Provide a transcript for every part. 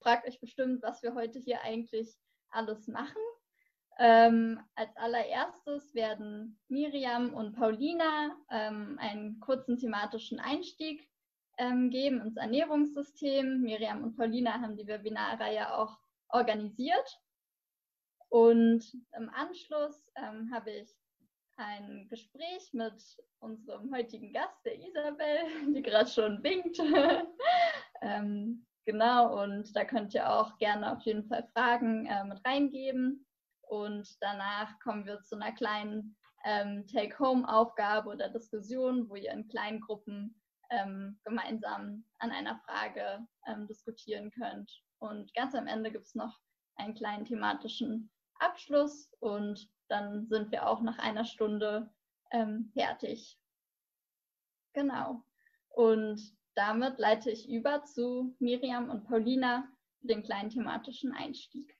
fragt euch bestimmt, was wir heute hier eigentlich alles machen. Ähm, als allererstes werden Miriam und Paulina ähm, einen kurzen thematischen Einstieg ähm, geben ins Ernährungssystem. Miriam und Paulina haben die Webinarreihe auch organisiert. Und im Anschluss ähm, habe ich ein Gespräch mit unserem heutigen Gast, der Isabel, die gerade schon winkt. ähm, genau, und da könnt ihr auch gerne auf jeden Fall Fragen äh, mit reingeben. Und danach kommen wir zu einer kleinen ähm, Take-Home-Aufgabe oder Diskussion, wo ihr in kleinen Gruppen ähm, gemeinsam an einer Frage ähm, diskutieren könnt. Und ganz am Ende gibt es noch einen kleinen thematischen Abschluss und dann sind wir auch nach einer Stunde ähm, fertig. Genau. Und damit leite ich über zu Miriam und Paulina für den kleinen thematischen Einstieg.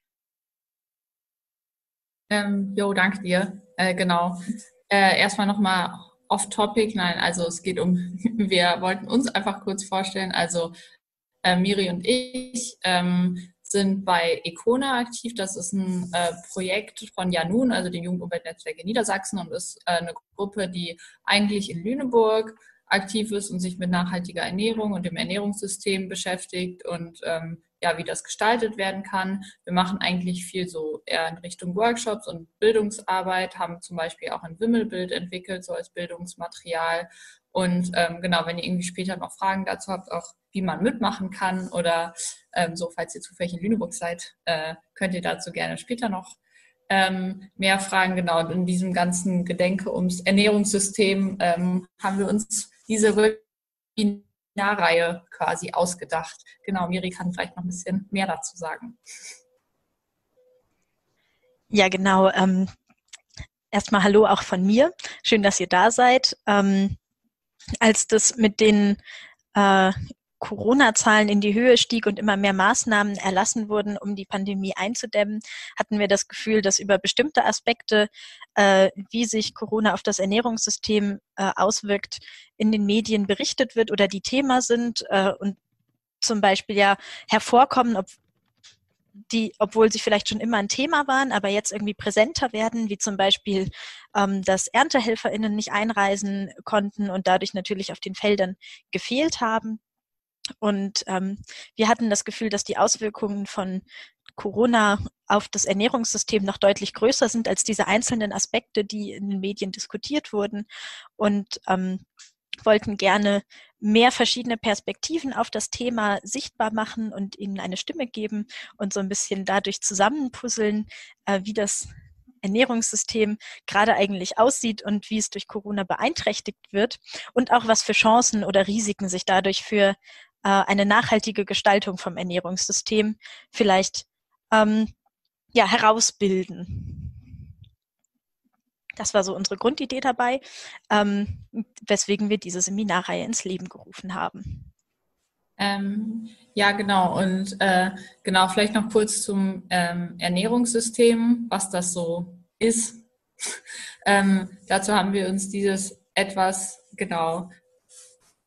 Ähm, jo, danke dir. Äh, genau. Äh, erstmal nochmal off-topic. Nein, also es geht um, wir wollten uns einfach kurz vorstellen. Also äh, Miri und ich ähm, sind bei Econa aktiv. Das ist ein äh, Projekt von Janun, also dem Jugendumweltnetzwerk in Niedersachsen und ist äh, eine Gruppe, die eigentlich in Lüneburg aktiv ist und sich mit nachhaltiger Ernährung und dem Ernährungssystem beschäftigt und ähm, ja, wie das gestaltet werden kann. Wir machen eigentlich viel so eher in Richtung Workshops und Bildungsarbeit, haben zum Beispiel auch ein Wimmelbild entwickelt, so als Bildungsmaterial. Und ähm, genau, wenn ihr irgendwie später noch Fragen dazu habt, auch wie man mitmachen kann oder ähm, so, falls ihr zufällig in Lüneburg seid, äh, könnt ihr dazu gerne später noch ähm, mehr Fragen. Genau, in diesem ganzen Gedenke ums Ernährungssystem ähm, haben wir uns diese Webinarreihe quasi ausgedacht. Genau, Miri kann vielleicht noch ein bisschen mehr dazu sagen. Ja, genau. Ähm, erstmal Hallo auch von mir. Schön, dass ihr da seid. Ähm, als das mit den äh, Corona-Zahlen in die Höhe stieg und immer mehr Maßnahmen erlassen wurden, um die Pandemie einzudämmen, hatten wir das Gefühl, dass über bestimmte Aspekte, äh, wie sich Corona auf das Ernährungssystem äh, auswirkt, in den Medien berichtet wird oder die Thema sind äh, und zum Beispiel ja hervorkommen, ob die, obwohl sie vielleicht schon immer ein Thema waren, aber jetzt irgendwie präsenter werden, wie zum Beispiel, ähm, dass ErntehelferInnen nicht einreisen konnten und dadurch natürlich auf den Feldern gefehlt haben. Und ähm, wir hatten das Gefühl, dass die Auswirkungen von Corona auf das Ernährungssystem noch deutlich größer sind als diese einzelnen Aspekte, die in den Medien diskutiert wurden. Und ähm, wollten gerne mehr verschiedene Perspektiven auf das Thema sichtbar machen und ihnen eine Stimme geben und so ein bisschen dadurch zusammenpuzzeln, äh, wie das Ernährungssystem gerade eigentlich aussieht und wie es durch Corona beeinträchtigt wird und auch was für Chancen oder Risiken sich dadurch für äh, eine nachhaltige Gestaltung vom Ernährungssystem vielleicht ähm, ja, herausbilden. Das war so unsere Grundidee dabei, ähm, weswegen wir diese Seminarreihe ins Leben gerufen haben. Ähm, ja, genau. Und äh, genau, vielleicht noch kurz zum ähm, Ernährungssystem, was das so ist. ähm, dazu haben wir uns dieses etwas, genau,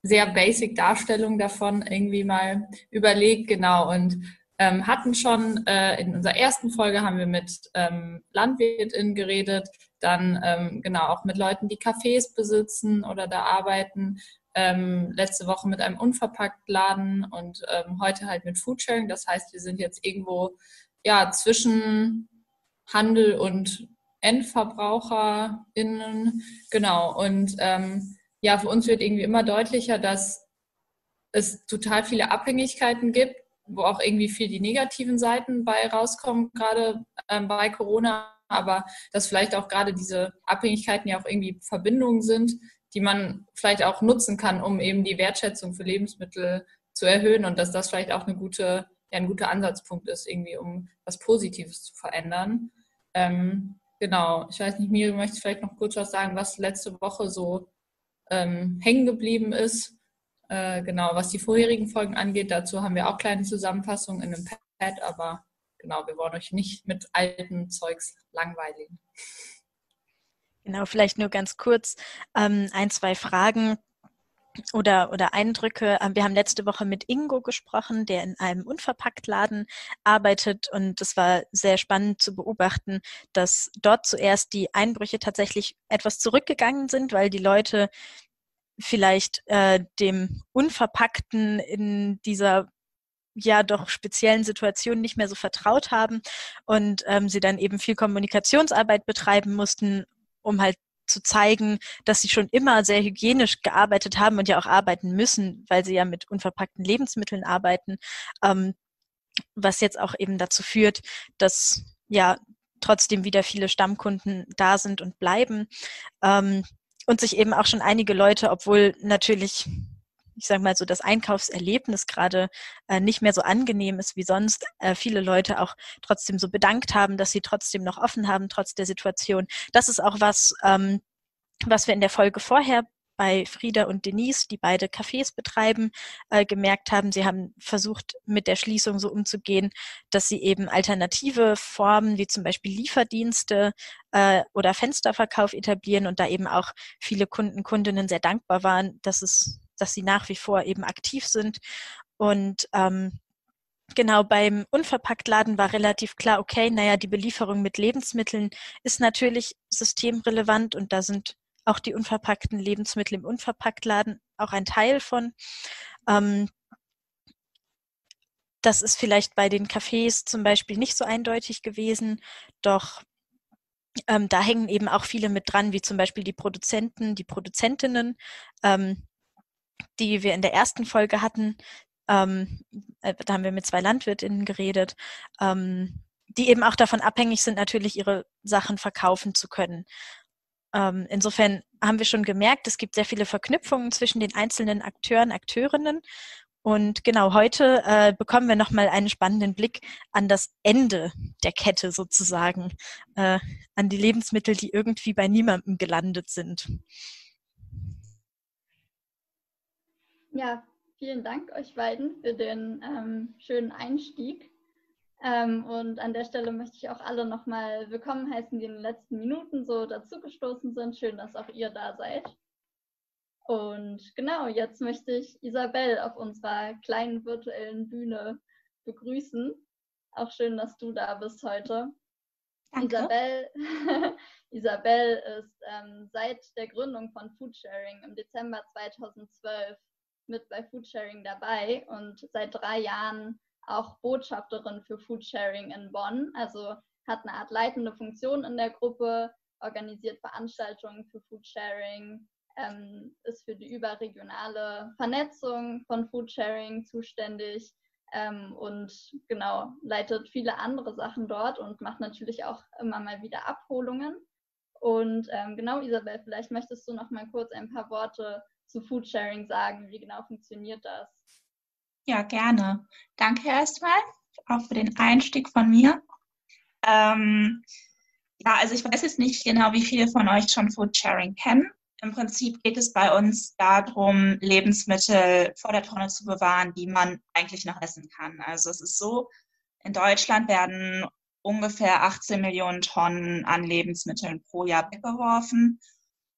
sehr basic Darstellung davon irgendwie mal überlegt, genau. Und ähm, hatten schon äh, in unserer ersten Folge haben wir mit ähm, LandwirtInnen geredet, dann ähm, genau auch mit Leuten, die Cafés besitzen oder da arbeiten. Ähm, letzte Woche mit einem Unverpacktladen und ähm, heute halt mit Foodsharing. Das heißt, wir sind jetzt irgendwo ja zwischen Handel und EndverbraucherInnen. Genau. Und ähm, ja, für uns wird irgendwie immer deutlicher, dass es total viele Abhängigkeiten gibt, wo auch irgendwie viel die negativen Seiten bei rauskommen, gerade ähm, bei Corona aber dass vielleicht auch gerade diese Abhängigkeiten ja auch irgendwie Verbindungen sind, die man vielleicht auch nutzen kann, um eben die Wertschätzung für Lebensmittel zu erhöhen und dass das vielleicht auch eine gute, ja, ein guter Ansatzpunkt ist, irgendwie, um was Positives zu verändern. Ähm, genau, ich weiß nicht, Miri, möchtest vielleicht noch kurz was sagen, was letzte Woche so ähm, hängen geblieben ist. Äh, genau, was die vorherigen Folgen angeht, dazu haben wir auch kleine Zusammenfassungen in einem Pad, aber genau, wir wollen euch nicht mit alten Zeugs langweiligen. Genau, vielleicht nur ganz kurz ähm, ein, zwei Fragen. Oder, oder Eindrücke. Ähm, wir haben letzte Woche mit Ingo gesprochen, der in einem Unverpacktladen arbeitet und es war sehr spannend zu beobachten, dass dort zuerst die Einbrüche tatsächlich etwas zurückgegangen sind, weil die Leute vielleicht äh, dem Unverpackten in dieser ja doch speziellen Situation nicht mehr so vertraut haben und ähm, sie dann eben viel Kommunikationsarbeit betreiben mussten, um halt zu zeigen, dass sie schon immer sehr hygienisch gearbeitet haben und ja auch arbeiten müssen, weil sie ja mit unverpackten Lebensmitteln arbeiten, ähm, was jetzt auch eben dazu führt, dass ja trotzdem wieder viele Stammkunden da sind und bleiben. Ähm, und sich eben auch schon einige Leute, obwohl natürlich ich sage mal so, das Einkaufserlebnis gerade äh, nicht mehr so angenehm ist wie sonst, äh, viele Leute auch trotzdem so bedankt haben, dass sie trotzdem noch offen haben, trotz der Situation. Das ist auch was, ähm, was wir in der Folge vorher bei Frieda und Denise, die beide Cafés betreiben, äh, gemerkt haben. Sie haben versucht, mit der Schließung so umzugehen, dass sie eben alternative Formen wie zum Beispiel Lieferdienste äh, oder Fensterverkauf etablieren und da eben auch viele Kunden, Kundinnen sehr dankbar waren, dass es dass sie nach wie vor eben aktiv sind. Und ähm, Genau, beim Unverpacktladen war relativ klar, okay, naja, die Belieferung mit Lebensmitteln ist natürlich systemrelevant und da sind auch die unverpackten Lebensmittel im Unverpacktladen auch ein Teil von. Ähm, das ist vielleicht bei den Cafés zum Beispiel nicht so eindeutig gewesen, doch ähm, da hängen eben auch viele mit dran, wie zum Beispiel die Produzenten, die Produzentinnen, ähm, die wir in der ersten Folge hatten, ähm, äh, da haben wir mit zwei Landwirtinnen geredet, ähm, die eben auch davon abhängig sind, natürlich ihre Sachen verkaufen zu können. Ähm, insofern haben wir schon gemerkt, es gibt sehr viele Verknüpfungen zwischen den einzelnen Akteuren, Akteurinnen. Und genau heute äh, bekommen wir nochmal einen spannenden Blick an das Ende der Kette sozusagen, äh, an die Lebensmittel, die irgendwie bei niemandem gelandet sind. Ja, vielen Dank euch beiden für den ähm, schönen Einstieg. Ähm, und an der Stelle möchte ich auch alle nochmal willkommen heißen, die in den letzten Minuten so dazugestoßen sind. Schön, dass auch ihr da seid. Und genau, jetzt möchte ich Isabel auf unserer kleinen virtuellen Bühne begrüßen. Auch schön, dass du da bist heute. Danke. Isabel, Isabel ist ähm, seit der Gründung von Foodsharing im Dezember 2012 mit bei Foodsharing dabei und seit drei Jahren auch Botschafterin für Foodsharing in Bonn. Also hat eine Art leitende Funktion in der Gruppe, organisiert Veranstaltungen für Foodsharing, ähm, ist für die überregionale Vernetzung von Foodsharing zuständig ähm, und genau leitet viele andere Sachen dort und macht natürlich auch immer mal wieder Abholungen. Und ähm, genau, Isabel, vielleicht möchtest du noch mal kurz ein paar Worte zu Foodsharing sagen? Wie genau funktioniert das? Ja, gerne. Danke erstmal auch für den Einstieg von mir. Ähm, ja, also ich weiß jetzt nicht genau, wie viele von euch schon Foodsharing kennen. Im Prinzip geht es bei uns darum, Lebensmittel vor der Tonne zu bewahren, die man eigentlich noch essen kann. Also es ist so, in Deutschland werden ungefähr 18 Millionen Tonnen an Lebensmitteln pro Jahr weggeworfen.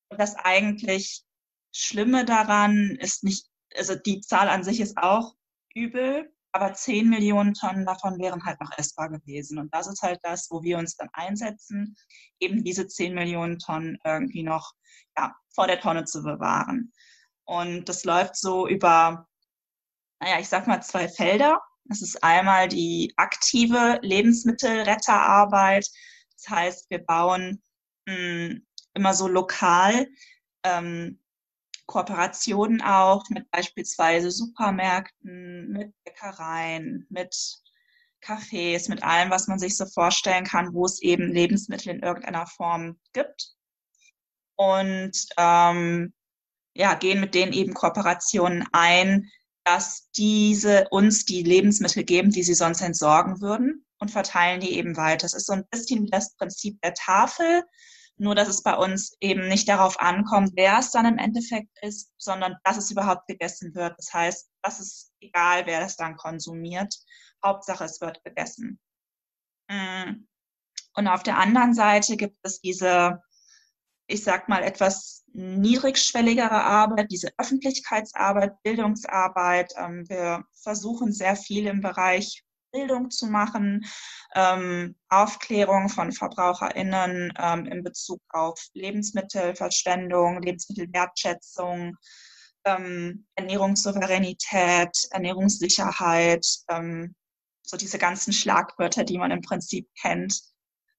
Und das eigentlich Schlimme daran ist nicht, also die Zahl an sich ist auch übel, aber 10 Millionen Tonnen davon wären halt noch essbar gewesen. Und das ist halt das, wo wir uns dann einsetzen, eben diese 10 Millionen Tonnen irgendwie noch ja, vor der Tonne zu bewahren. Und das läuft so über, naja, ich sag mal zwei Felder. Das ist einmal die aktive Lebensmittelretterarbeit. Das heißt, wir bauen mh, hm, immer so lokal ähm, Kooperationen auch mit beispielsweise Supermärkten, mit Bäckereien, mit Cafés, mit allem, was man sich so vorstellen kann, wo es eben Lebensmittel in irgendeiner Form gibt. Und ähm, ja, gehen mit denen eben Kooperationen ein, dass diese uns die Lebensmittel geben, die sie sonst entsorgen würden und verteilen die eben weiter. Das ist so ein bisschen das Prinzip der Tafel. Nur, dass es bei uns eben nicht darauf ankommt, wer es dann im Endeffekt ist, sondern dass es überhaupt gegessen wird. Das heißt, das ist egal, wer das dann konsumiert. Hauptsache, es wird gegessen. Mm. Und auf der anderen Seite gibt es diese, ich sag mal, etwas niedrigschwelligere Arbeit, diese Öffentlichkeitsarbeit, Bildungsarbeit. Ähm, wir versuchen sehr viel im Bereich Bildung zu machen, ähm, Aufklärung von VerbraucherInnen ähm, in Bezug auf Lebensmittelverschwendung, Lebensmittelwertschätzung, ähm, Ernährungssouveränität, Ernährungssicherheit, ähm, so diese ganzen Schlagwörter, die man im Prinzip kennt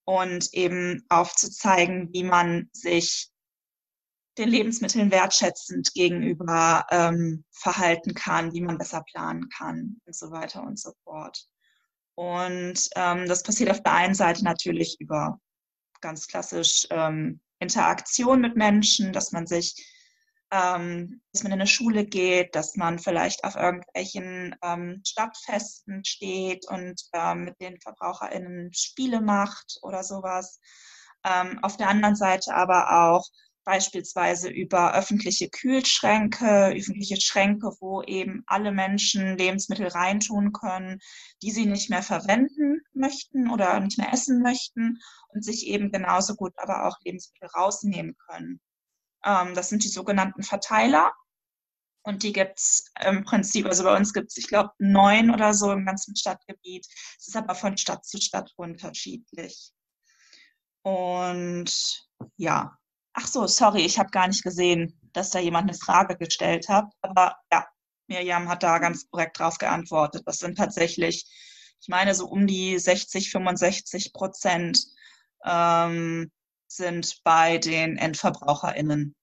und eben aufzuzeigen, wie man sich den Lebensmitteln wertschätzend gegenüber ähm, verhalten kann, wie man besser planen kann und so weiter und so fort. Und ähm, das passiert auf der einen Seite natürlich über ganz klassisch ähm, Interaktion mit Menschen, dass man sich, ähm, dass man in eine Schule geht, dass man vielleicht auf irgendwelchen ähm, Stadtfesten steht und ähm, mit den VerbraucherInnen Spiele macht oder sowas. Ähm, auf der anderen Seite aber auch beispielsweise über öffentliche Kühlschränke, öffentliche Schränke, wo eben alle Menschen Lebensmittel reintun können, die sie nicht mehr verwenden möchten oder nicht mehr essen möchten und sich eben genauso gut aber auch Lebensmittel rausnehmen können. Ähm, das sind die sogenannten Verteiler. Und die gibt es im Prinzip, also bei uns gibt es, ich glaube, neun oder so im ganzen Stadtgebiet. Es ist aber von Stadt zu Stadt unterschiedlich. Und ja, Ach so, sorry, ich habe gar nicht gesehen, dass da jemand eine Frage gestellt hat. Aber ja, Miriam hat da ganz korrekt drauf geantwortet. Das sind tatsächlich, ich meine, so um die 60, 65 Prozent ähm, sind bei den EndverbraucherInnen.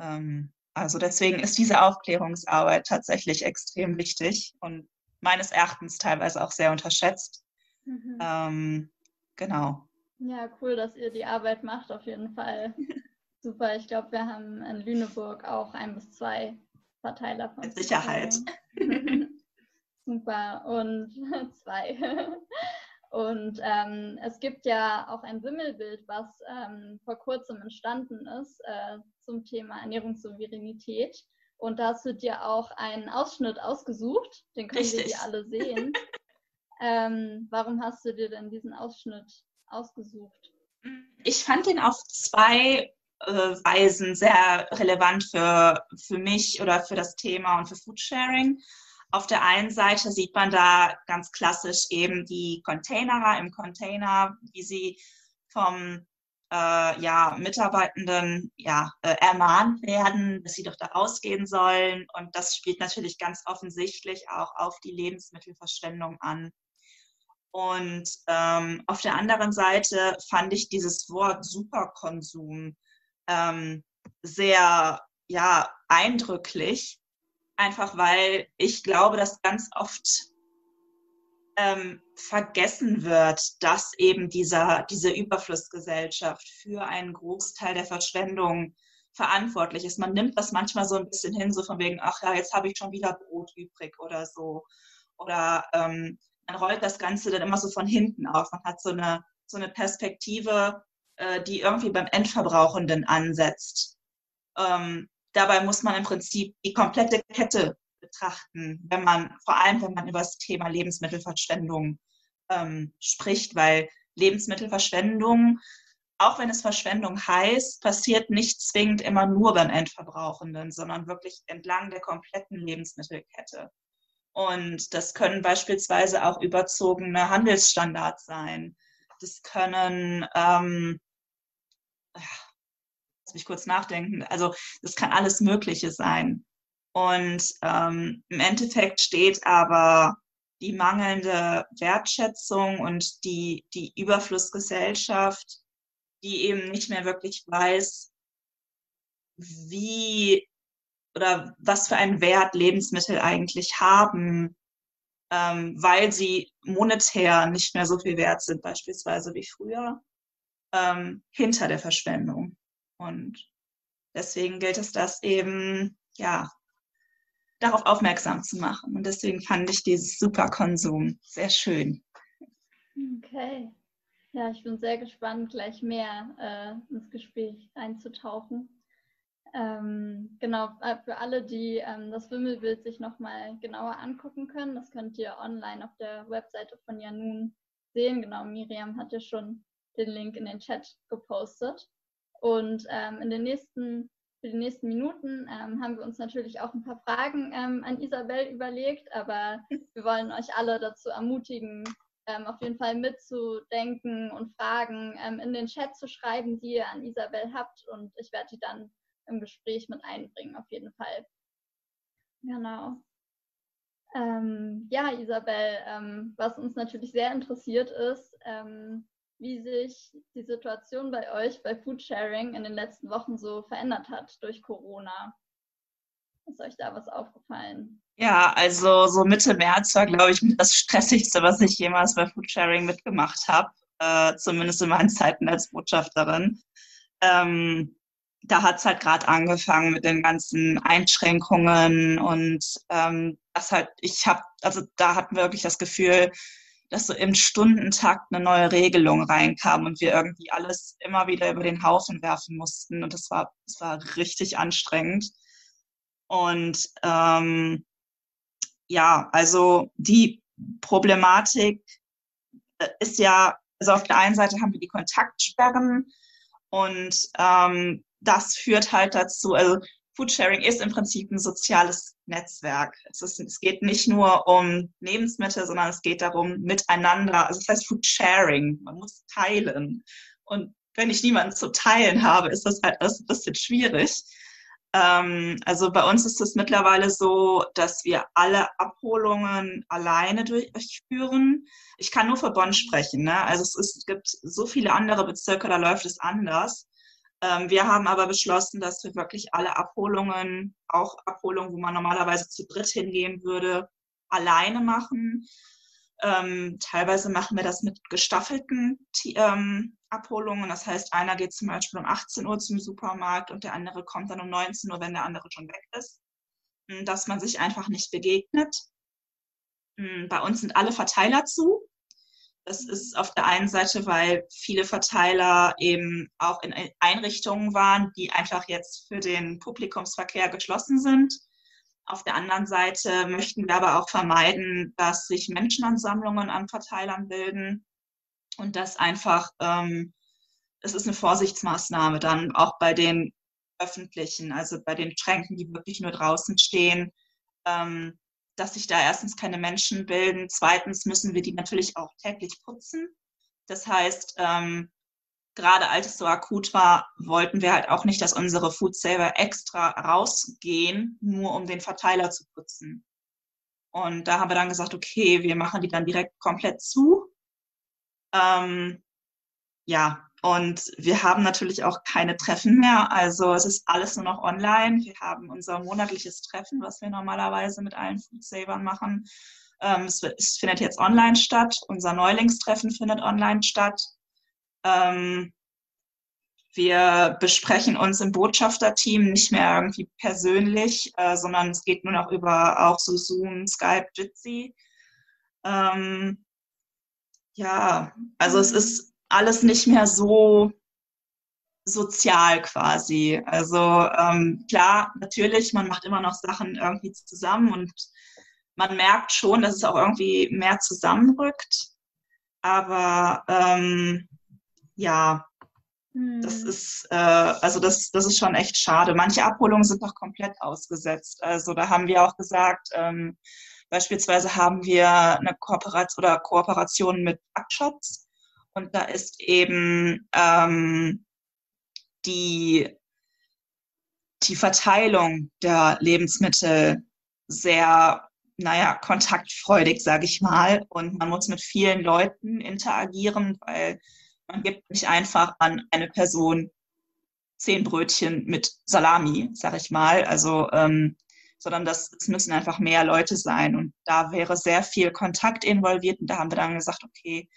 Ähm, also deswegen ist diese Aufklärungsarbeit tatsächlich extrem wichtig und meines Erachtens teilweise auch sehr unterschätzt. Mhm. Ähm, genau. Ja, cool, dass ihr die Arbeit macht, auf jeden Fall. Super, ich glaube, wir haben in Lüneburg auch ein bis zwei Verteiler von. Mit Sicherheit. Super, und zwei. Und ähm, es gibt ja auch ein Wimmelbild, was ähm, vor kurzem entstanden ist äh, zum Thema Ernährungssouveränität. Und da hast du dir auch einen Ausschnitt ausgesucht, den können Richtig. wir hier alle sehen. ähm, warum hast du dir denn diesen Ausschnitt ausgesucht? Ich fand den auf zwei äh, Weisen sehr relevant für, für mich oder für das Thema und für Foodsharing. Auf der einen Seite sieht man da ganz klassisch eben die Containerer im Container, wie sie vom äh, ja, Mitarbeitenden ja, äh, ermahnt werden, dass sie doch da rausgehen sollen. Und das spielt natürlich ganz offensichtlich auch auf die Lebensmittelverschwendung an. Und ähm, auf der anderen Seite fand ich dieses Wort Superkonsum ähm, sehr ja, eindrücklich, einfach weil ich glaube, dass ganz oft ähm, vergessen wird, dass eben dieser, diese Überflussgesellschaft für einen Großteil der Verschwendung verantwortlich ist. Man nimmt das manchmal so ein bisschen hin, so von wegen, ach ja, jetzt habe ich schon wieder Brot übrig oder so. Oder ähm, man rollt das Ganze dann immer so von hinten auf. Man hat so eine, so eine Perspektive, äh, die irgendwie beim Endverbrauchenden ansetzt. Ähm, dabei muss man im Prinzip die komplette Kette betrachten, wenn man, vor allem wenn man über das Thema Lebensmittelverschwendung ähm, spricht, weil Lebensmittelverschwendung, auch wenn es Verschwendung heißt, passiert nicht zwingend immer nur beim Endverbrauchenden, sondern wirklich entlang der kompletten Lebensmittelkette. Und das können beispielsweise auch überzogene Handelsstandards sein. Das können, ähm, lass mich kurz nachdenken, also das kann alles Mögliche sein. Und ähm, im Endeffekt steht aber die mangelnde Wertschätzung und die, die Überflussgesellschaft, die eben nicht mehr wirklich weiß, wie oder was für einen Wert Lebensmittel eigentlich haben, ähm, weil sie monetär nicht mehr so viel wert sind, beispielsweise wie früher, ähm, hinter der Verschwendung. Und deswegen gilt es, das eben, ja, darauf aufmerksam zu machen. Und deswegen fand ich dieses Superkonsum sehr schön. Okay. Ja, ich bin sehr gespannt, gleich mehr äh, ins Gespräch einzutauchen. Ähm, genau, äh, für alle, die ähm, das Wimmelbild sich nochmal genauer angucken können, das könnt ihr online auf der Webseite von Janun sehen. Genau, Miriam hat ja schon den Link in den Chat gepostet. Und ähm, in den nächsten, für die nächsten Minuten ähm, haben wir uns natürlich auch ein paar Fragen ähm, an Isabel überlegt, aber wir wollen euch alle dazu ermutigen, ähm, auf jeden Fall mitzudenken und Fragen in den Chat zu schreiben, die ihr an Isabel habt. Und ich werde die dann im Gespräch mit einbringen, auf jeden Fall. Genau. Ähm, ja, Isabel, ähm, was uns natürlich sehr interessiert ist, ähm, wie sich die Situation bei euch bei Foodsharing in den letzten Wochen so verändert hat durch Corona. Ist euch da was aufgefallen? Ja, also so Mitte März war, glaube ich, das Stressigste, was ich jemals bei Foodsharing mitgemacht habe, äh, zumindest in meinen Zeiten als Botschafterin. Ähm, da hat es halt gerade angefangen mit den ganzen Einschränkungen und ähm, das halt, ich habe, also da hatten wir wirklich das Gefühl, dass so im Stundentakt eine neue Regelung reinkam und wir irgendwie alles immer wieder über den Haufen werfen mussten und das war, das war richtig anstrengend. Und ähm, ja, also die Problematik äh, ist ja, also auf der einen Seite haben wir die Kontaktsperren und ähm, das führt halt dazu, also Foodsharing ist im Prinzip ein soziales Netzwerk. Es, ist, es geht nicht nur um Lebensmittel, sondern es geht darum, miteinander, also es heißt Foodsharing, man muss teilen. Und wenn ich niemanden zu teilen habe, ist das halt alles ein bisschen schwierig. Ähm, also bei uns ist es mittlerweile so, dass wir alle Abholungen alleine durchführen. Ich kann nur für Bonn sprechen. Ne? Also es, ist, es gibt so viele andere Bezirke, da läuft es anders. Ähm, wir haben aber beschlossen, dass wir wirklich alle Abholungen, auch Abholungen, wo man normalerweise zu dritt hingehen würde, alleine machen. Ähm, teilweise machen wir das mit gestaffelten ähm, Abholungen. Das heißt, einer geht zum Beispiel um 18 Uhr zum Supermarkt und der andere kommt dann um 19 Uhr, wenn der andere schon weg ist. Hm, dass man sich einfach nicht begegnet. Hm, bei uns sind alle Verteiler zu. Das ist auf der einen Seite, weil viele Verteiler eben auch in Einrichtungen waren, die einfach jetzt für den Publikumsverkehr geschlossen sind. Auf der anderen Seite möchten wir aber auch vermeiden, dass sich Menschenansammlungen an Verteilern bilden und das einfach, ähm, es ist eine Vorsichtsmaßnahme dann auch bei den öffentlichen, also bei den Schränken, die wirklich nur draußen stehen, ähm, dass sich da erstens keine Menschen bilden. Zweitens müssen wir die natürlich auch täglich putzen. Das heißt, ähm, gerade als es so akut war, wollten wir halt auch nicht, dass unsere Foodsaver extra rausgehen, nur um den Verteiler zu putzen. Und da haben wir dann gesagt, okay, wir machen die dann direkt komplett zu. Ähm, ja, und wir haben natürlich auch keine Treffen mehr. Also es ist alles nur noch online. Wir haben unser monatliches Treffen, was wir normalerweise mit allen Foodsavern machen. Ähm, es, es, findet jetzt online statt. Unser Neulingstreffen findet online statt. Ähm, wir besprechen uns im Botschafterteam nicht mehr irgendwie persönlich, äh, sondern es geht nur noch über auch so Zoom, Skype, Jitsi. Ähm, ja, also es ist alles nicht mehr so sozial quasi. Also ähm, klar, natürlich, man macht immer noch Sachen irgendwie zusammen und man merkt schon, dass es auch irgendwie mehr zusammenrückt. Aber ähm, ja, hm. das ist äh, also das, das ist schon echt schade. Manche Abholungen sind noch komplett ausgesetzt. Also da haben wir auch gesagt, ähm, beispielsweise haben wir eine Kooperation oder Kooperation mit Backshops und da ist eben ähm, die, die Verteilung der Lebensmittel sehr, naja, kontaktfreudig, sage ich mal. Und man muss mit vielen Leuten interagieren, weil man gibt nicht einfach an eine Person zehn Brötchen mit Salami, sage ich mal. Also ähm, sondern das, es müssen einfach mehr Leute sein. Und da wäre sehr viel Kontakt involviert. Und da haben wir dann gesagt, okay,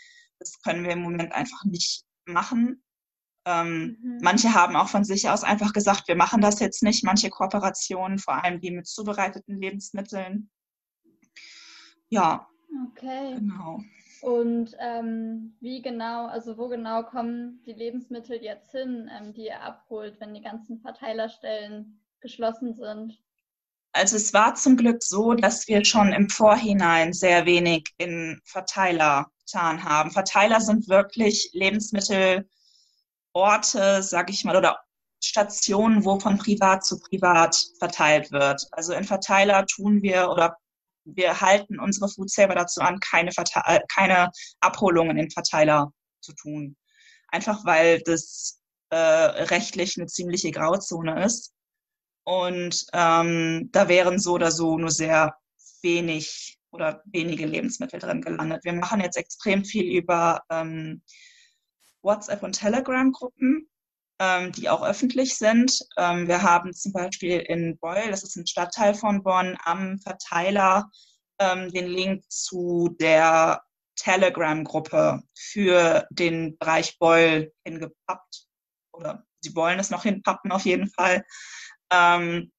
das können wir im Moment einfach nicht machen. Ähm, mhm. Manche haben auch von sich aus einfach gesagt, wir machen das jetzt nicht. Manche Kooperationen, vor allem die mit zubereiteten Lebensmitteln. Ja. Okay. Genau. Und ähm, wie genau, also wo genau kommen die Lebensmittel jetzt hin, ähm, die ihr abholt, wenn die ganzen Verteilerstellen geschlossen sind? Also es war zum Glück so, dass wir schon im Vorhinein sehr wenig in Verteiler getan haben. Verteiler sind wirklich Lebensmittel, Orte, sag ich mal, oder Stationen, wo von privat zu privat verteilt wird. Also in Verteiler tun wir oder wir halten unsere Food Saver dazu an, keine, Verteil keine Abholungen in Verteiler zu tun. Einfach weil das äh, rechtlich eine ziemliche Grauzone ist. Und ähm, da wären so oder so nur sehr wenig oder wenige Lebensmittel drin gelandet. Wir machen jetzt extrem viel über ähm, WhatsApp und Telegram-Gruppen, ähm, die auch öffentlich sind. Ähm, wir haben zum Beispiel in Beul, das ist ein Stadtteil von Bonn, am Verteiler ähm, den Link zu der Telegram-Gruppe für den Bereich Beul hingepappt. Oder sie wollen es noch hinpappen auf jeden Fall. Ähm,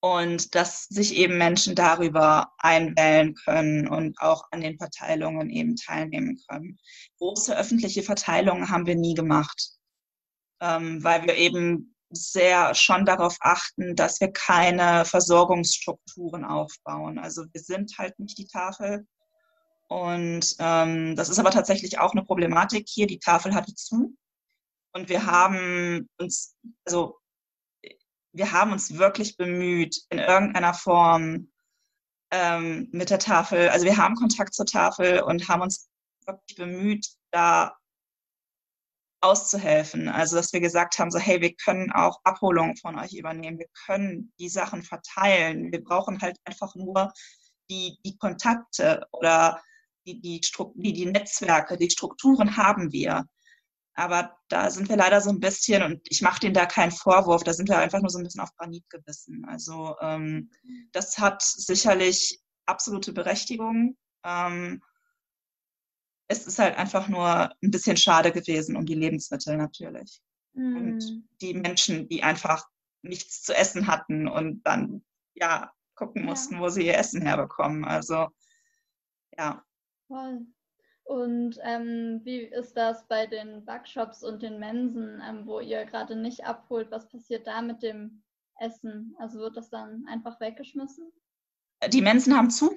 und dass sich eben Menschen darüber einwählen können und auch an den Verteilungen eben teilnehmen können. Große öffentliche Verteilungen haben wir nie gemacht, ähm, weil wir eben sehr schon darauf achten, dass wir keine Versorgungsstrukturen aufbauen. Also wir sind halt nicht die Tafel. Und ähm, das ist aber tatsächlich auch eine Problematik hier. Die Tafel hatte zu. Und wir haben uns, also wir haben uns wirklich bemüht, in irgendeiner Form ähm, mit der Tafel, also wir haben Kontakt zur Tafel und haben uns wirklich bemüht, da auszuhelfen. Also dass wir gesagt haben, so hey, wir können auch Abholungen von euch übernehmen, wir können die Sachen verteilen. Wir brauchen halt einfach nur die, die Kontakte oder die, die, die, die Netzwerke, die Strukturen haben wir. Aber da sind wir leider so ein bisschen, und ich mache denen da keinen Vorwurf, da sind wir einfach nur so ein bisschen auf Granit gebissen. Also ähm, das hat sicherlich absolute Berechtigung. Ähm, es ist halt einfach nur ein bisschen schade gewesen um die Lebensmittel natürlich. Mhm. Und die Menschen, die einfach nichts zu essen hatten und dann ja gucken mussten, ja. wo sie ihr Essen herbekommen. Also ja. Voll. Und ähm, wie ist das bei den Backshops und den Mensen, ähm, wo ihr gerade nicht abholt? Was passiert da mit dem Essen? Also wird das dann einfach weggeschmissen? Die Mensen haben zu.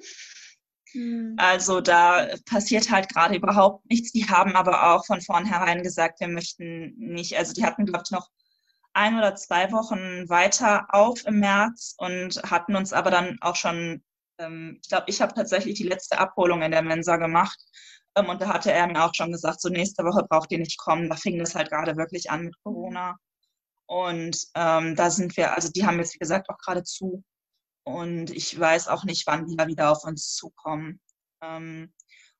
Hm. Also da passiert halt gerade überhaupt nichts. Die haben aber auch von vornherein gesagt, wir möchten nicht, also die hatten, glaube ich, noch ein oder zwei Wochen weiter auf im März und hatten uns aber dann auch schon, ähm, ich glaube, ich habe tatsächlich die letzte Abholung in der Mensa gemacht und da hatte er mir auch schon gesagt, so nächste Woche braucht ihr nicht kommen. Da fing das halt gerade wirklich an mit Corona. Und ähm, da sind wir, also die haben jetzt, wie gesagt, auch gerade zu. Und ich weiß auch nicht, wann die da wieder auf uns zukommen. Ähm,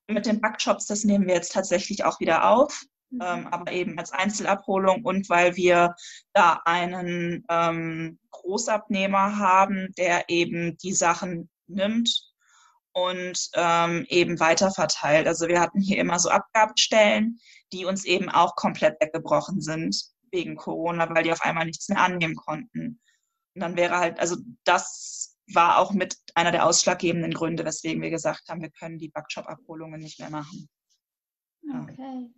mit den Backshops, das nehmen wir jetzt tatsächlich auch wieder auf, mhm. ähm, aber eben als Einzelabholung und weil wir da einen ähm, Großabnehmer haben, der eben die Sachen nimmt und ähm, eben weiterverteilt. Also wir hatten hier immer so Abgabestellen, die uns eben auch komplett weggebrochen sind wegen Corona, weil die auf einmal nichts mehr annehmen konnten. Und dann wäre halt, also das war auch mit einer der ausschlaggebenden Gründe, weswegen wir gesagt haben, wir können die Backshop-Abholungen nicht mehr machen. Okay.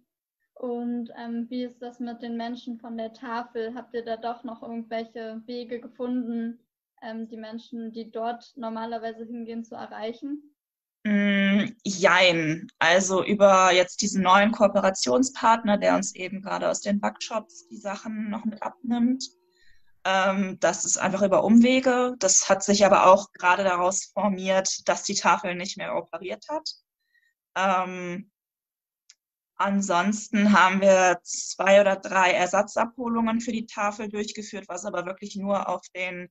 Und ähm, wie ist das mit den Menschen von der Tafel? Habt ihr da doch noch irgendwelche Wege gefunden, ähm, die Menschen, die dort normalerweise hingehen, zu erreichen? Mm, jein. Also über jetzt diesen neuen Kooperationspartner, der uns eben gerade aus den Backshops die Sachen noch mit abnimmt. Ähm, das ist einfach über Umwege. Das hat sich aber auch gerade daraus formiert, dass die Tafel nicht mehr operiert hat. Ähm, ansonsten haben wir zwei oder drei Ersatzabholungen für die Tafel durchgeführt, was aber wirklich nur auf den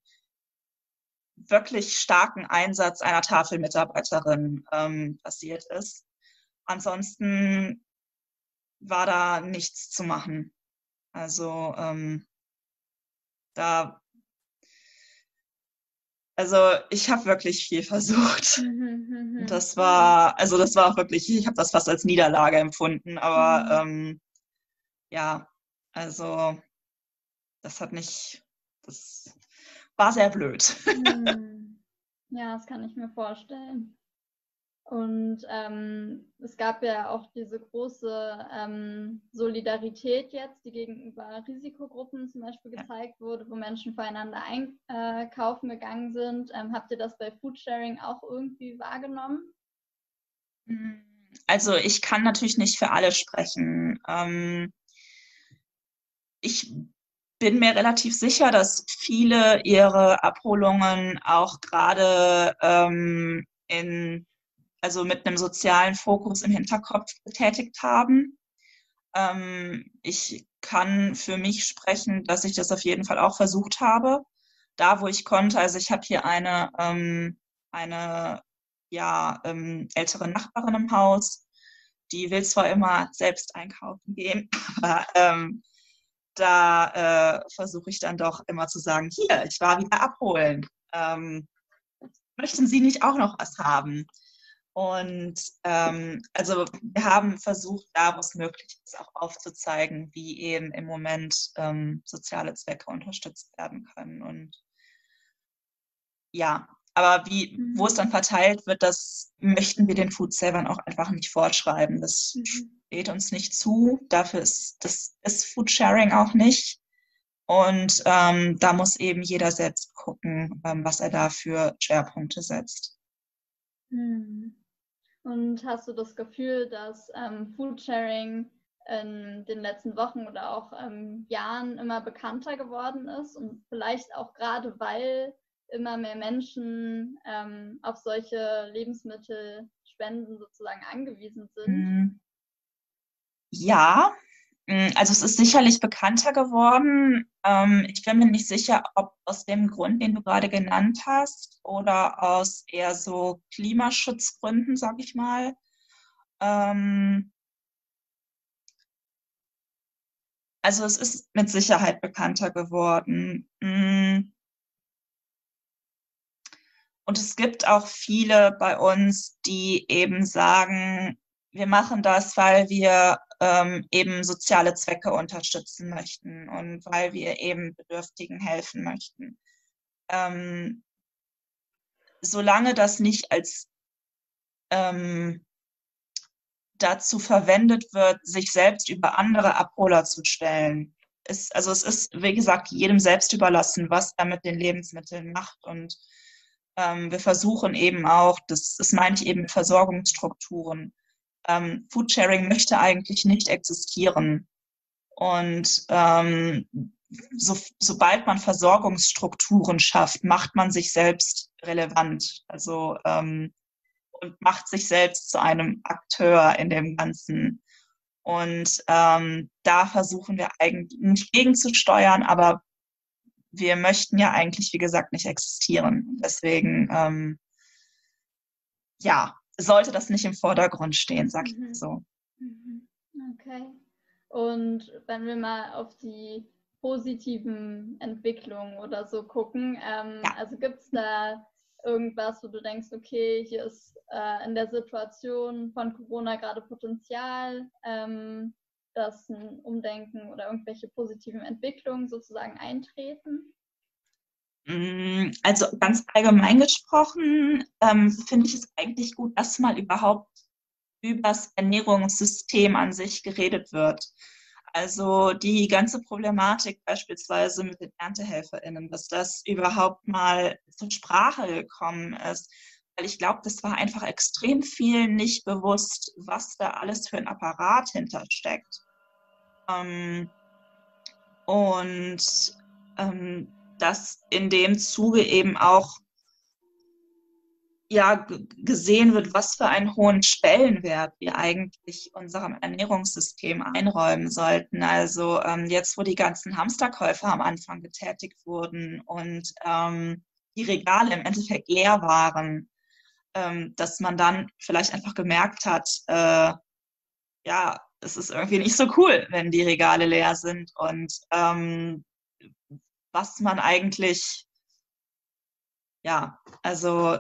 wirklich starken Einsatz einer Tafelmitarbeiterin ähm, passiert ist. Ansonsten war da nichts zu machen. Also ähm, da, also ich habe wirklich viel versucht. Mhm, mhm, mhm. Das war, also das war auch wirklich, ich habe das fast als Niederlage empfunden, aber ähm, ja, also das hat nicht, das war sehr blöd. Hm. Ja, das kann ich mir vorstellen. Und ähm, es gab ja auch diese große ähm, Solidarität jetzt, die gegenüber Risikogruppen zum Beispiel gezeigt wurde, wo Menschen voreinander einkaufen gegangen sind. Ähm, habt ihr das bei Foodsharing auch irgendwie wahrgenommen? Hm, also ich kann natürlich nicht für alle sprechen. Ähm, ich bin mir relativ sicher, dass viele ihre Abholungen auch gerade ähm, in, also mit einem sozialen Fokus im Hinterkopf betätigt haben. Ähm, ich kann für mich sprechen, dass ich das auf jeden Fall auch versucht habe, da wo ich konnte. Also ich habe hier eine, ähm, eine ja, ähm, ältere Nachbarin im Haus, die will zwar immer selbst einkaufen gehen, aber ähm, da äh, versuche ich dann doch immer zu sagen, hier, ich war wieder abholen. Ähm, möchten Sie nicht auch noch was haben? Und ähm, also wir haben versucht, da wo es möglich ist, auch aufzuzeigen, wie eben im Moment ähm, soziale Zwecke unterstützt werden können. Und ja, aber wie, wo es mhm. dann verteilt wird, das möchten wir den Food-Savern auch einfach nicht vorschreiben. Das mhm. steht uns nicht zu. Dafür ist das ist Food-Sharing auch nicht. Und ähm, da muss eben jeder selbst gucken, ähm, was er da für Schwerpunkte setzt. Mhm. Und hast du das Gefühl, dass ähm, Foodsharing in den letzten Wochen oder auch ähm, Jahren immer bekannter geworden ist und vielleicht auch gerade weil immer mehr Menschen ähm, auf solche Lebensmittelspenden sozusagen angewiesen sind? Hm. Ja, hm, also es ist sicherlich bekannter geworden. Ähm, ich bin mir nicht sicher, ob aus dem Grund, den du gerade genannt hast, oder aus eher so Klimaschutzgründen, sag ich mal. Ähm, also es ist mit Sicherheit bekannter geworden. Und es gibt auch viele bei uns, die eben sagen, wir machen das, weil wir ähm, eben soziale Zwecke unterstützen möchten und weil wir eben Bedürftigen helfen möchten. Ähm, solange das nicht als ähm, dazu verwendet wird, sich selbst über andere Abholer zu stellen, ist, also es ist, wie gesagt, jedem selbst überlassen, was er mit den Lebensmitteln macht und ähm, wir versuchen eben auch, das, das meine ich eben Versorgungsstrukturen. Ähm, Foodsharing möchte eigentlich nicht existieren. Und ähm, so, sobald man Versorgungsstrukturen schafft, macht man sich selbst relevant. Also ähm, und macht sich selbst zu einem Akteur in dem Ganzen. Und ähm, da versuchen wir eigentlich nicht gegenzusteuern, aber wir möchten ja eigentlich, wie gesagt, nicht existieren. Deswegen, ähm, ja, sollte das nicht im Vordergrund stehen, sag ich mhm. so. Mhm. Okay. Und wenn wir mal auf die positiven Entwicklungen oder so gucken, ähm, ja. also gibt es da irgendwas, wo du denkst, okay, hier ist äh, in der Situation von Corona gerade Potenzial, ähm, dass ein Umdenken oder irgendwelche positiven Entwicklungen sozusagen eintreten? Mm, also ganz allgemein gesprochen ähm, finde ich es eigentlich gut, dass mal überhaupt über das Ernährungssystem an sich geredet wird. Also die ganze Problematik beispielsweise mit den ErntehelferInnen, dass das überhaupt mal zur Sprache gekommen ist. Weil ich glaube, das war einfach extrem vielen nicht bewusst, was da alles für ein Apparat hintersteckt. Ähm, und ähm, dass in dem Zuge eben auch ja, gesehen wird, was für einen hohen Stellenwert wir eigentlich unserem Ernährungssystem einräumen sollten. Also ähm, jetzt, wo die ganzen Hamsterkäufe am Anfang getätigt wurden und ähm, die Regale im Endeffekt leer waren, ähm, dass man dann vielleicht einfach gemerkt hat, äh, ja, es ist irgendwie nicht so cool, wenn die Regale leer sind. Und ähm, was man eigentlich, ja, also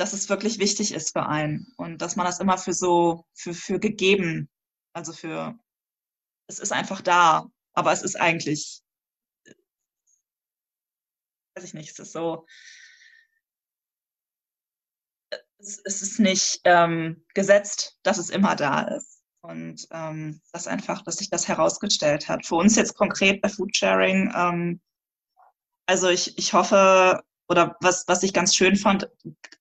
dass es wirklich wichtig ist für einen und dass man das immer für so, für, für gegeben, also für, es ist einfach da, aber es ist eigentlich, weiß ich nicht, es ist so, es, ist nicht ähm, gesetzt, dass es immer da ist. Und ähm, das einfach, dass sich das herausgestellt hat. Für uns jetzt konkret bei Foodsharing, ähm, also ich, ich hoffe, oder was, was ich ganz schön fand,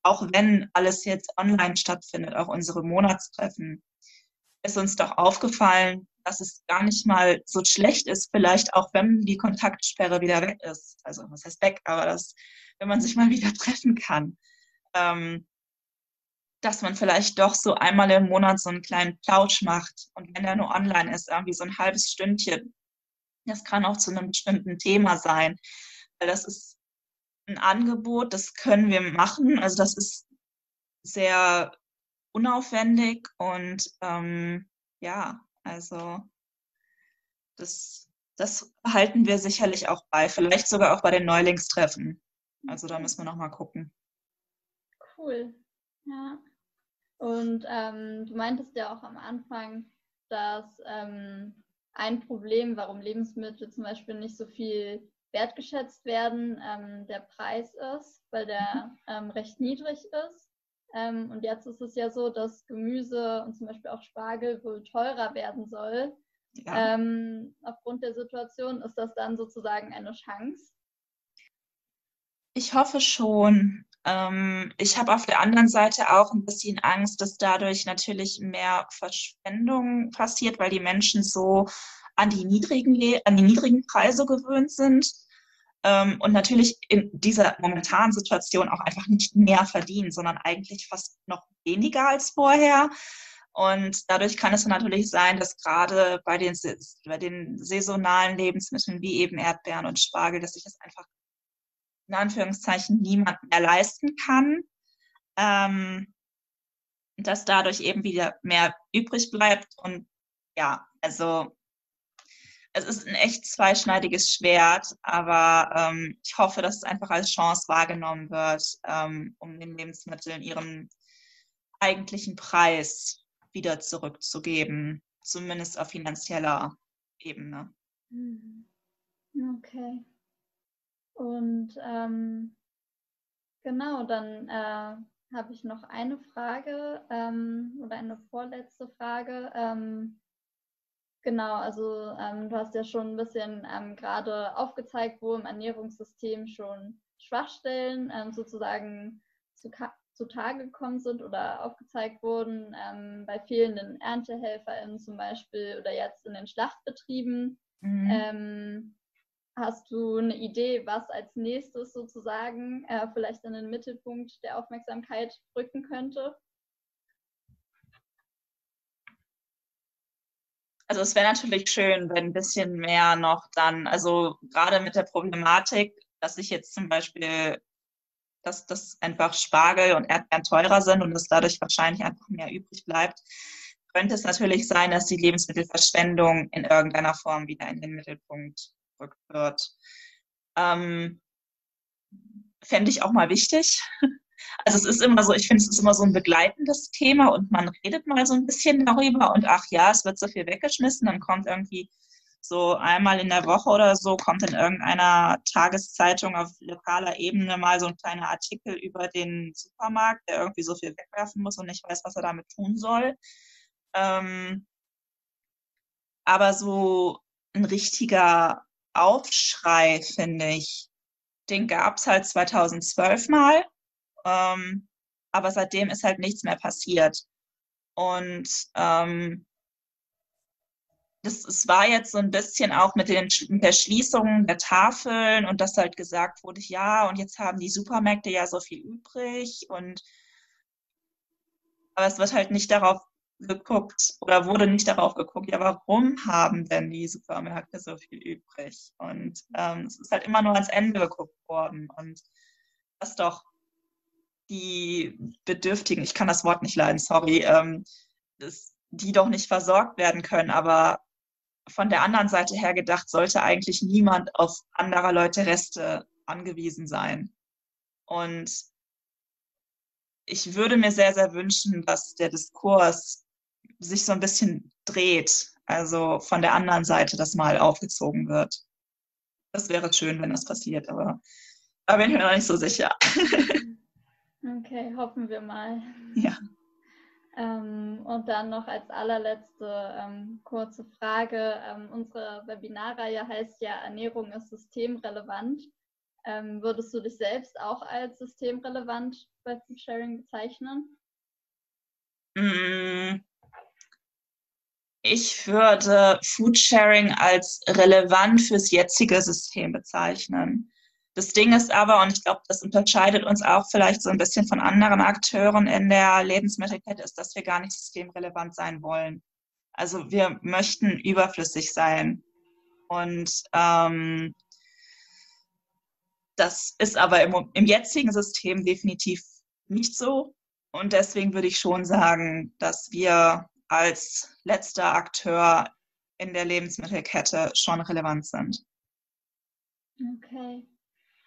auch wenn alles jetzt online stattfindet, auch unsere Monatstreffen, ist uns doch aufgefallen, dass es gar nicht mal so schlecht ist, vielleicht auch wenn die Kontaktsperre wieder weg ist. Also was heißt weg, aber das, wenn man sich mal wieder treffen kann. Ähm, dass man vielleicht doch so einmal im Monat so einen kleinen Plausch macht. Und wenn der nur online ist, irgendwie so ein halbes Stündchen. Das kann auch zu einem bestimmten Thema sein. Weil das ist ein Angebot, das können wir machen. Also das ist sehr unaufwendig und ähm, ja, also das, das halten wir sicherlich auch bei, vielleicht sogar auch bei den Neulingstreffen. Also da müssen wir noch mal gucken. Cool. Ja. Und ähm, du meintest ja auch am Anfang, dass ähm, ein Problem, warum Lebensmittel zum Beispiel nicht so viel wertgeschätzt werden, ähm, der Preis ist, weil der mhm. ähm, recht niedrig ist. Ähm, und jetzt ist es ja so, dass Gemüse und zum Beispiel auch Spargel wohl teurer werden soll. Ja. Ähm, aufgrund der Situation ist das dann sozusagen eine Chance? Ich hoffe schon. Ähm, ich habe auf der anderen Seite auch ein bisschen Angst, dass dadurch natürlich mehr Verschwendung passiert, weil die Menschen so an die niedrigen, an die niedrigen Preise gewöhnt sind ähm, und natürlich in dieser momentanen Situation auch einfach nicht mehr verdienen, sondern eigentlich fast noch weniger als vorher. Und dadurch kann es natürlich sein, dass gerade bei den, bei den saisonalen Lebensmitteln wie eben Erdbeeren und Spargel, dass sich das einfach in Anführungszeichen niemand mehr leisten kann. Ähm, dass dadurch eben wieder mehr übrig bleibt. Und ja, also es ist ein echt zweischneidiges Schwert, aber ähm, ich hoffe, dass es einfach als Chance wahrgenommen wird, ähm, um den Lebensmitteln ihren eigentlichen Preis wieder zurückzugeben, zumindest auf finanzieller Ebene. Hm. Okay. Und ähm, genau, dann äh, habe ich noch eine Frage ähm, oder eine vorletzte Frage. Ähm, genau, also ähm, du hast ja schon ein bisschen ähm, gerade aufgezeigt, wo im Ernährungssystem schon Schwachstellen ähm, sozusagen zu, zutage gekommen sind oder aufgezeigt wurden, bei fehlenden ErntehelferInnen zum Beispiel oder jetzt in den Schlachtbetrieben. Mhm. Hast du eine Idee, was als nächstes sozusagen äh, vielleicht in den Mittelpunkt der Aufmerksamkeit rücken könnte? Also es wäre natürlich schön, wenn ein bisschen mehr noch dann, also gerade mit der Problematik, dass ich jetzt zum Beispiel, dass das einfach Spargel und Erdbeeren teurer sind und es dadurch wahrscheinlich einfach mehr übrig bleibt, könnte es natürlich sein, dass die Lebensmittelverschwendung in irgendeiner Form wieder in den Mittelpunkt wird. Ähm, Fände ich auch mal wichtig. Also es ist immer so, ich finde, es ist immer so ein begleitendes Thema und man redet mal so ein bisschen darüber und ach ja, es wird so viel weggeschmissen, dann kommt irgendwie so einmal in der Woche oder so, kommt in irgendeiner Tageszeitung auf lokaler Ebene mal so ein kleiner Artikel über den Supermarkt, der irgendwie so viel wegwerfen muss und nicht weiß, was er damit tun soll. Ähm, aber so ein richtiger Aufschrei, finde ich, den gab es halt 2012 mal. Ähm, aber seitdem ist halt nichts mehr passiert. Und ähm, das, es war jetzt so ein bisschen auch mit, den, mit der Schließung der Tafeln und dass halt gesagt wurde, ja, und jetzt haben die Supermärkte ja so viel übrig und aber es wird halt nicht darauf geguckt oder wurde nicht darauf geguckt, ja, warum haben denn die Supermärkte so viel übrig? Und ähm, es ist halt immer nur ans Ende geguckt worden. Und dass doch die Bedürftigen, ich kann das Wort nicht leiden, sorry, ähm, dass die doch nicht versorgt werden können. Aber von der anderen Seite her gedacht, sollte eigentlich niemand auf anderer Leute Reste angewiesen sein. Und ich würde mir sehr, sehr wünschen, dass der Diskurs sich so ein bisschen dreht, also von der anderen Seite das mal aufgezogen wird. Das wäre schön, wenn das passiert, aber da bin ich mir noch nicht so sicher. okay, hoffen wir mal. Ja. Ähm, und dann noch als allerletzte ähm, kurze Frage. Ähm, unsere Webinarreihe heißt ja Ernährung ist systemrelevant. Ähm, würdest du dich selbst auch als systemrelevant bei Foodsharing bezeichnen? Mm, Ich würde Foodsharing als relevant fürs jetzige System bezeichnen. Das Ding ist aber, und ich glaube, das unterscheidet uns auch vielleicht so ein bisschen von anderen Akteuren in der Lebensmittelkette, ist, dass wir gar nicht systemrelevant sein wollen. Also wir möchten überflüssig sein. Und ähm, das ist aber im, im jetzigen System definitiv nicht so. Und deswegen würde ich schon sagen, dass wir als letzter Akteur in der Lebensmittelkette schon relevant sind. Okay.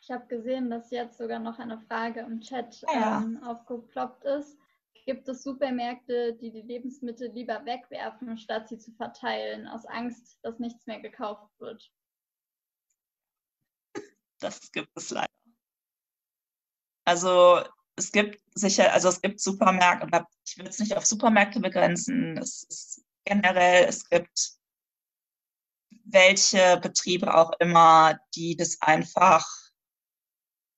Ich habe gesehen, dass jetzt sogar noch eine Frage im Chat Ah ja. ähm, aufgeploppt ist. Gibt es Supermärkte, die die Lebensmittel lieber wegwerfen, statt sie zu verteilen, aus Angst, dass nichts mehr gekauft wird? Das gibt es leider. Also es gibt sicher, also es gibt Supermärkte, aber ich will es nicht auf Supermärkte begrenzen. Es ist generell, es gibt welche Betriebe auch immer, die das einfach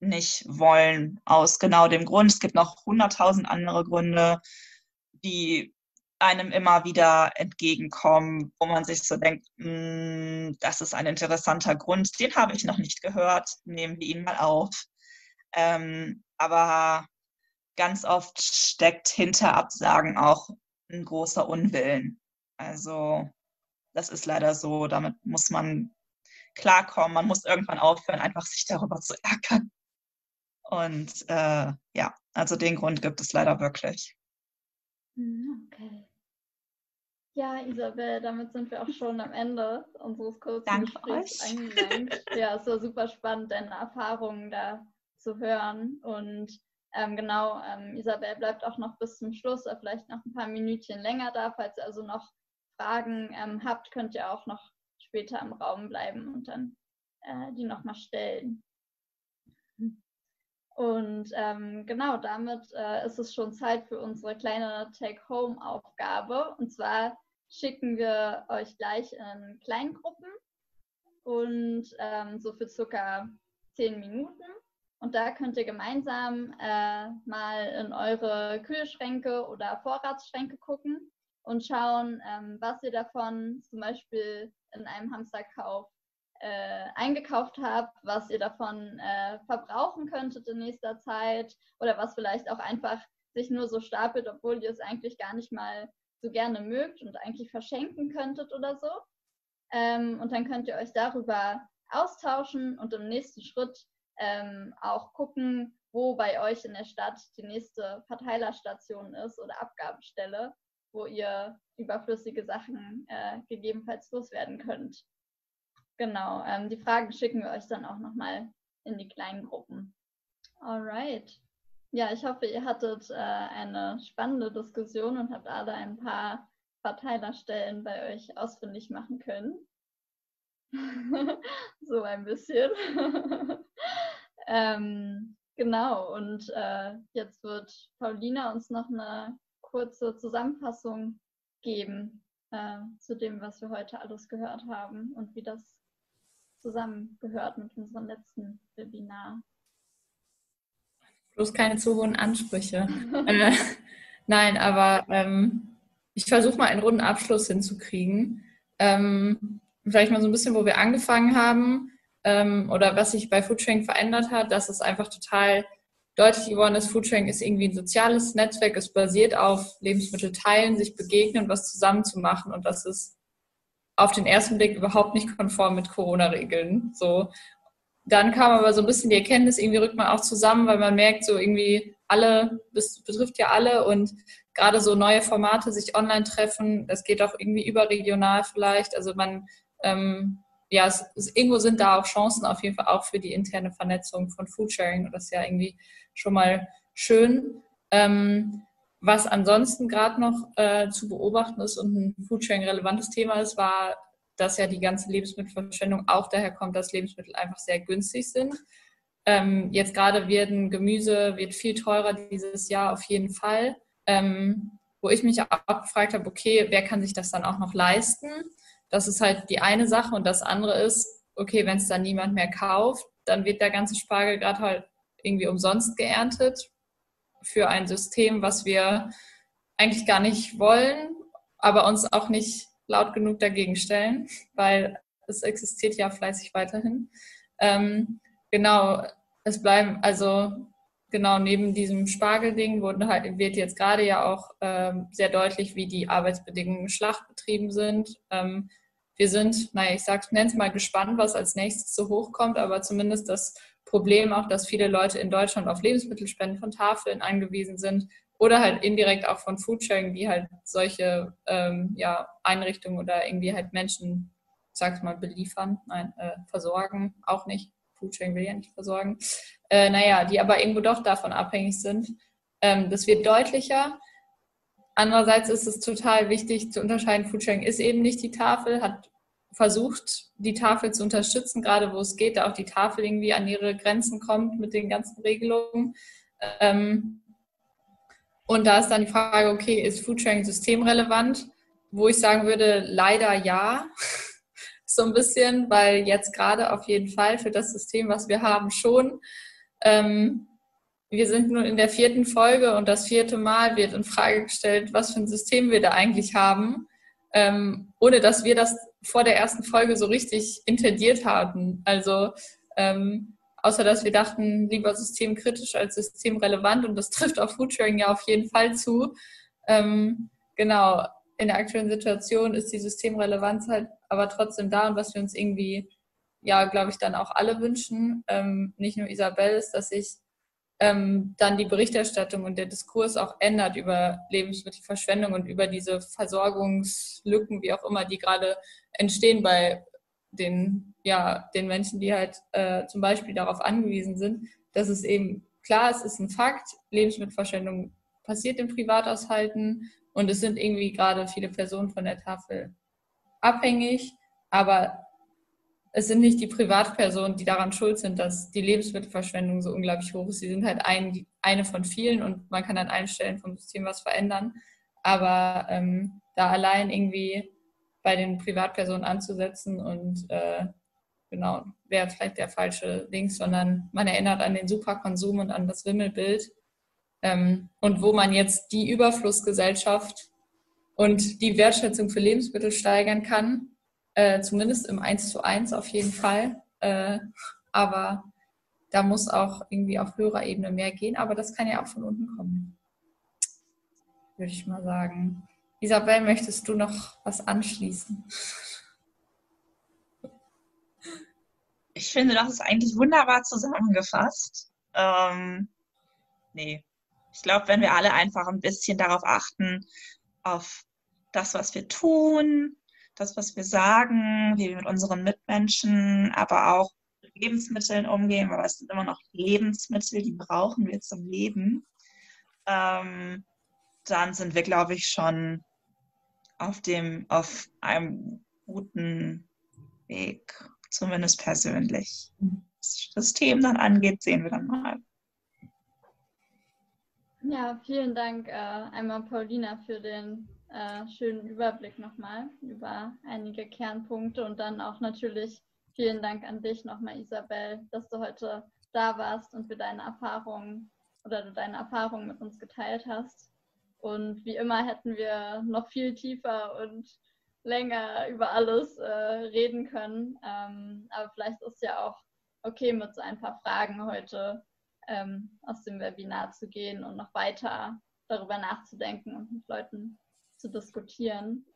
nicht wollen, aus genau dem Grund. Es gibt noch hunderttausend andere Gründe, die einem immer wieder entgegenkommen, wo man sich so denkt, "Mm, das ist ein interessanter Grund, den habe ich noch nicht gehört, nehmen wir ihn mal auf. Ähm, aber ganz oft steckt hinter Absagen auch ein großer Unwillen. Also das ist leider so, damit muss man klarkommen. Man muss irgendwann aufhören, einfach sich darüber zu ärgern. Und äh, ja, also den Grund gibt es leider wirklich. Hm, Okay. Ja, Isabel, damit sind wir auch schon am Ende unseres kurzen Danke Gesprächs euch. angelangt. Ja, es war super spannend, deine Erfahrungen da zu hören. Und ähm, genau, ähm, Isabel bleibt auch noch bis zum Schluss, vielleicht noch ein paar Minütchen länger da. Falls ihr also noch Fragen ähm, habt, könnt ihr auch noch später im Raum bleiben und dann äh, die nochmal stellen. Und ähm, genau damit äh, ist es schon Zeit für unsere kleine Take-Home-Aufgabe. Und zwar schicken wir euch gleich in Kleingruppen und ähm, so für circa zehn Minuten. Und da könnt ihr gemeinsam äh, mal in eure Kühlschränke oder Vorratsschränke gucken und schauen, ähm, was ihr davon zum Beispiel in einem Hamsterkauf äh, eingekauft habt, was ihr davon äh, verbrauchen könntet in nächster Zeit oder was vielleicht auch einfach sich nur so stapelt, obwohl ihr es eigentlich gar nicht mal so gerne mögt und eigentlich verschenken könntet oder so. Ähm, und dann könnt ihr euch darüber austauschen und im nächsten Schritt ähm, auch gucken, wo bei euch in der Stadt die nächste Verteilerstation ist oder Abgabestelle, wo ihr überflüssige Sachen äh, gegebenenfalls loswerden könnt. Genau, ähm, die Fragen schicken wir euch dann auch nochmal in die kleinen Gruppen. Alright. Ja, ich hoffe, ihr hattet äh, eine spannende Diskussion und habt alle ein paar Verteilerstellen bei euch ausfindig machen können. so ein bisschen. ähm, genau, und äh, jetzt wird Paulina uns noch eine kurze Zusammenfassung geben äh, zu dem, was wir heute alles gehört haben und wie das zusammengehört mit unserem letzten Webinar. Bloß keine zu hohen Ansprüche. äh, nein, aber ähm, ich versuche mal einen runden Abschluss hinzukriegen. Ähm, vielleicht mal so ein bisschen, wo wir angefangen haben ähm, oder was sich bei Foodsharing verändert hat, dass es einfach total deutlich geworden ist, Foodsharing ist irgendwie ein soziales Netzwerk, es basiert auf Lebensmittel teilen, sich begegnen, was zusammen zu machen und das ist auf den ersten Blick überhaupt nicht konform mit Corona-Regeln. So. Dann kam aber so ein bisschen die Erkenntnis, irgendwie rückt man auch zusammen, weil man merkt, so irgendwie alle, das betrifft ja alle und gerade so neue Formate sich online treffen, das geht auch irgendwie überregional vielleicht. Also man, ähm, ja, es, es, irgendwo sind da auch Chancen auf jeden Fall auch für die interne Vernetzung von Foodsharing und das ist ja irgendwie schon mal schön. Ähm, was ansonsten gerade noch äh, zu beobachten ist und ein Foodsharing-relevantes Thema ist, war, dass ja die ganze Lebensmittelverschwendung auch daher kommt, dass Lebensmittel einfach sehr günstig sind. Ähm, jetzt gerade werden Gemüse wird viel teurer dieses Jahr auf jeden Fall. Ähm, wo ich mich auch gefragt habe, okay, wer kann sich das dann auch noch leisten? Das ist halt die eine Sache und das andere ist, okay, wenn es dann niemand mehr kauft, dann wird der ganze Spargel gerade halt irgendwie umsonst geerntet für ein System, was wir eigentlich gar nicht wollen, aber uns auch nicht laut genug dagegen stellen, weil es existiert ja fleißig weiterhin. Ähm, genau, es bleiben, also genau neben diesem Spargelding wurde halt, wird jetzt gerade ja auch ähm, sehr deutlich, wie die Arbeitsbedingungen Schlacht betrieben sind. Ähm, wir sind, naja, ich sag's, nenne es mal gespannt, was als nächstes so hochkommt, aber zumindest das Problem auch, dass viele Leute in Deutschland auf Lebensmittelspenden von Tafeln angewiesen sind oder halt indirekt auch von Foodsharing, die halt solche ähm, ja, Einrichtungen oder irgendwie halt Menschen, sag's mal, beliefern, nein, äh, versorgen, auch nicht. Foodsharing will ja nicht versorgen. Äh, naja, die aber irgendwo doch davon abhängig sind. Ähm, das wird deutlicher. Andererseits ist es total wichtig zu unterscheiden, Foodsharing ist eben nicht die Tafel, hat versucht, die Tafel zu unterstützen, gerade wo es geht, da auch die Tafel irgendwie an ihre Grenzen kommt mit den ganzen Regelungen. Ähm, und da ist dann die Frage, okay, ist Foodsharing systemrelevant? Wo ich sagen würde, leider ja, so ein bisschen, weil jetzt gerade auf jeden Fall für das System, was wir haben, schon. Ähm, wir sind nun in der vierten Folge und das vierte Mal wird in Frage gestellt, was für ein System wir da eigentlich haben, ähm, ohne dass wir das vor der ersten Folge so richtig intendiert hatten. Also ähm, außer dass wir dachten, lieber systemkritisch als systemrelevant und das trifft auf Foodsharing ja auf jeden Fall zu. Ähm, genau, in der aktuellen Situation ist die Systemrelevanz halt aber trotzdem da und was wir uns irgendwie, ja, glaube ich, dann auch alle wünschen, ähm, nicht nur Isabel, ist, dass sich ähm, dann die Berichterstattung und der Diskurs auch ändert über Lebensmittelverschwendung und über diese Versorgungslücken, wie auch immer, die gerade entstehen bei den, ja, den Menschen, die halt äh, zum Beispiel darauf angewiesen sind, dass es eben klar, es ist ein Fakt, Lebensmittelverschwendung passiert in Privathaushalten und es sind irgendwie gerade viele Personen von der Tafel abhängig, aber es sind nicht die Privatpersonen, die daran schuld sind, dass die Lebensmittelverschwendung so unglaublich hoch ist. Sie sind halt ein, eine von vielen und man kann an allen Stellen vom System was verändern. Aber ähm, da allein irgendwie bei den Privatpersonen anzusetzen und äh, genau, wäre vielleicht der falsche Link, sondern man erinnert an den Superkonsum und an das Wimmelbild. Ähm, und wo man jetzt die Überflussgesellschaft und die Wertschätzung für Lebensmittel steigern kann, äh, zumindest im 1 zu 1 auf jeden Fall. Äh, aber da muss auch irgendwie auf höherer Ebene mehr gehen, aber das kann ja auch von unten kommen. Würde ich mal sagen. Isabel, möchtest du noch was anschließen? Ich finde, das ist eigentlich wunderbar zusammengefasst. Ähm, nee. Ich glaube, wenn wir alle einfach ein bisschen darauf achten, auf das, was wir tun, das, was wir sagen, wie wir mit unseren Mitmenschen, aber auch mit Lebensmitteln umgehen, weil es sind immer noch Lebensmittel, die brauchen wir zum Leben. Ähm, dann sind wir, glaube ich, schon auf dem, auf einem guten Weg, zumindest persönlich. Was das Thema dann angeht, sehen wir dann mal. Ja, vielen Dank äh, einmal Paulina für den äh, schönen Überblick nochmal über einige Kernpunkte und dann auch natürlich vielen Dank an dich nochmal, Isabel, dass du heute da warst und für deine Erfahrungen oder du deine Erfahrungen mit uns geteilt hast. Und wie immer hätten wir noch viel tiefer und länger über alles äh, reden können. Ähm, aber vielleicht ist ja auch okay, mit so ein paar Fragen heute ähm, aus dem Webinar zu gehen und noch weiter darüber nachzudenken und mit Leuten zu diskutieren.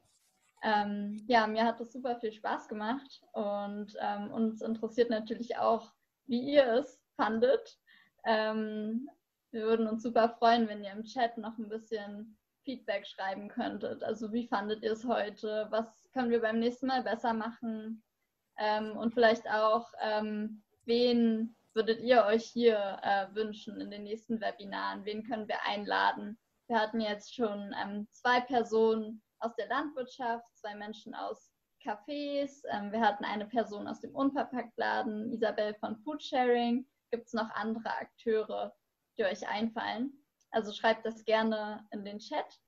Ähm, ja, mir hat das super viel Spaß gemacht und ähm, uns interessiert natürlich auch, wie ihr es fandet. Ähm, wir würden uns super freuen, wenn ihr im Chat noch ein bisschen Feedback schreiben könntet. Also wie fandet ihr es heute? Was können wir beim nächsten Mal besser machen? Ähm, und vielleicht auch, ähm, wen würdet ihr euch hier äh, wünschen in den nächsten Webinaren? Wen können wir einladen? Wir hatten jetzt schon ähm, zwei Personen aus der Landwirtschaft, zwei Menschen aus Cafés. Ähm, wir hatten eine Person aus dem Unverpacktladen, Isabel von Foodsharing. Gibt es noch andere Akteure, die euch einfallen? Also schreibt das gerne in den Chat.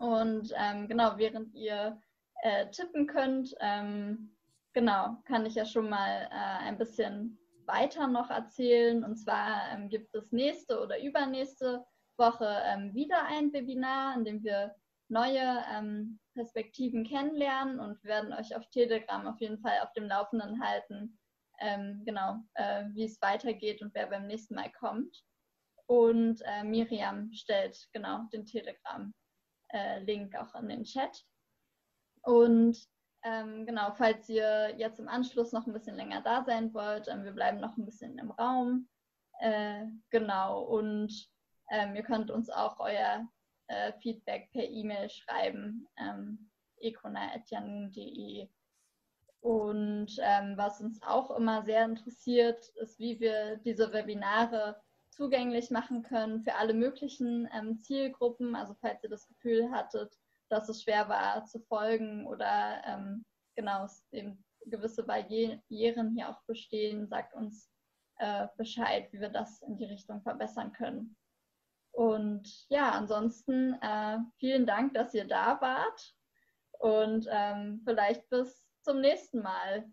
Und ähm, genau, während ihr äh, tippen könnt, ähm, genau, kann ich ja schon mal äh, ein bisschen weiter noch erzählen. Und zwar ähm, gibt es nächste oder übernächste Woche ähm, wieder ein Webinar, in dem wir neue ähm, Perspektiven kennenlernen und werden euch auf Telegram auf jeden Fall auf dem Laufenden halten, ähm, genau, äh, wie es weitergeht und wer beim nächsten Mal kommt. Und äh, Miriam stellt genau den Telegram-Link äh, auch in den Chat. Und ähm, genau, falls ihr jetzt im Anschluss noch ein bisschen länger da sein wollt, ähm, wir bleiben noch ein bisschen im Raum. Äh, genau, und ähm, ihr könnt uns auch euer äh, Feedback per E-Mail schreiben, ähm, econa.janun.de. Und ähm, was uns auch immer sehr interessiert, ist, wie wir diese Webinare zugänglich machen können für alle möglichen ähm, Zielgruppen. Also falls ihr das Gefühl hattet, dass es schwer war zu folgen oder ähm, genau eben gewisse Barrieren hier auch bestehen, sagt uns äh, Bescheid, wie wir das in die Richtung verbessern können. Und ja, ansonsten äh, vielen Dank, dass ihr da wart und ähm, vielleicht bis zum nächsten Mal.